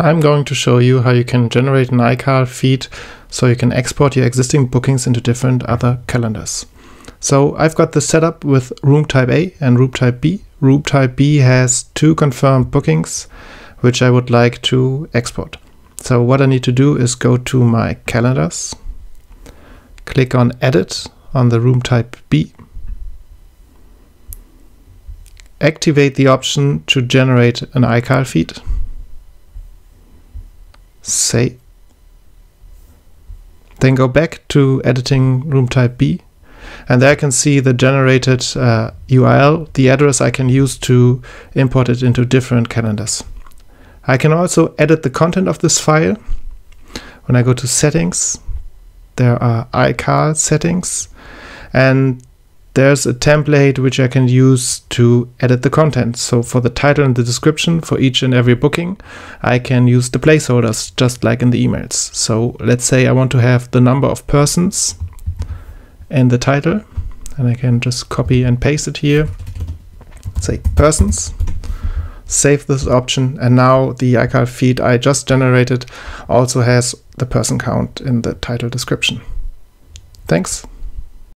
I'm going to show you how you can generate an iCal feed so you can export your existing bookings into different other calendars. So I've got this set up with room type A and room type B. Room type B has two confirmed bookings, which I would like to export. So what I need to do is go to my calendars, click on edit on the room type B, activate the option to generate an iCal feed say. Then go back to editing room type B and there I can see the generated uh, URL, the address I can use to import it into different calendars. I can also edit the content of this file. When I go to settings, there are iCal settings and there's a template which I can use to edit the content. So for the title and the description for each and every booking, I can use the placeholders just like in the emails. So let's say I want to have the number of persons in the title and I can just copy and paste it here. Say persons, save this option and now the iCal feed I just generated also has the person count in the title description. Thanks.